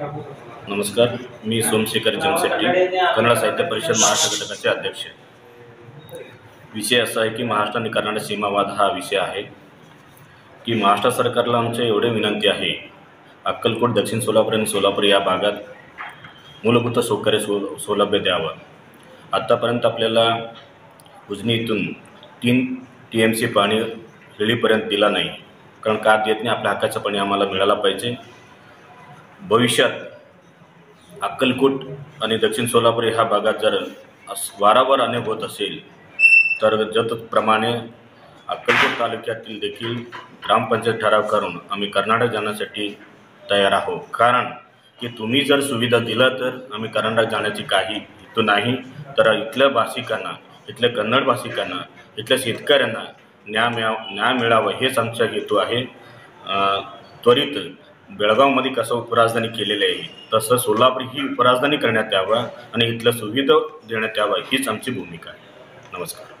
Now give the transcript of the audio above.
नमस्कार मी सोमशेखर जमशेट्टी कन्नड साहित्य परिषद महाराष्ट्र घटकाचे अध्यक्ष. विषय असा आहे की महाराष्ट्र आणि कर्नाटक सीमावाद हा विषय आहे की महाराष्ट्र सरकारला आमच्या एवढे विनंती आहे. अक्कलकोट दक्षिण सोलापूर आणि सोलापूर या भागात मूलभूत सौकर्य सो सौलभ्य द्यावं. आत्तापर्यंत आपल्याला उजनी तीन टी एम सी पाणी रेलीपर्यंत दिला नाही. कारण का देत नाही? आपल्या हक्काचं पाणी आम्हाला मिळायला पाहिजे. भविष्यात अक्कलकोट आणि दक्षिण सोलापूर ह्या भागात जर अस वारावार अनेक होत असेल तर जतप्रमाणे अक्कलकोट तालुक्यातील देखील ग्रामपंचायत ठराव करून आम्ही कर्नाटक जाण्यासाठी तयार आहोत. कारण की तुम्ही जर सुविधा दिला तर आम्ही कर्नाटक जाण्याची काही हेतू नाही तर इथल्या भाषिकांना इथल्या कन्नड भाषिकांना इथल्या शेतकऱ्यांना न्याय मिळाव न्याय मिळावं हेच आमचा हेतू आहे. त्वरित बेळगावमध्ये कसं उपराजधानी केलेलं आहे तसं सोलापूर ही उपराजधानी करण्यात यावं आणि इथल्या सुविधा देण्यात यावं हीच आमची भूमिका आहे. नमस्कार.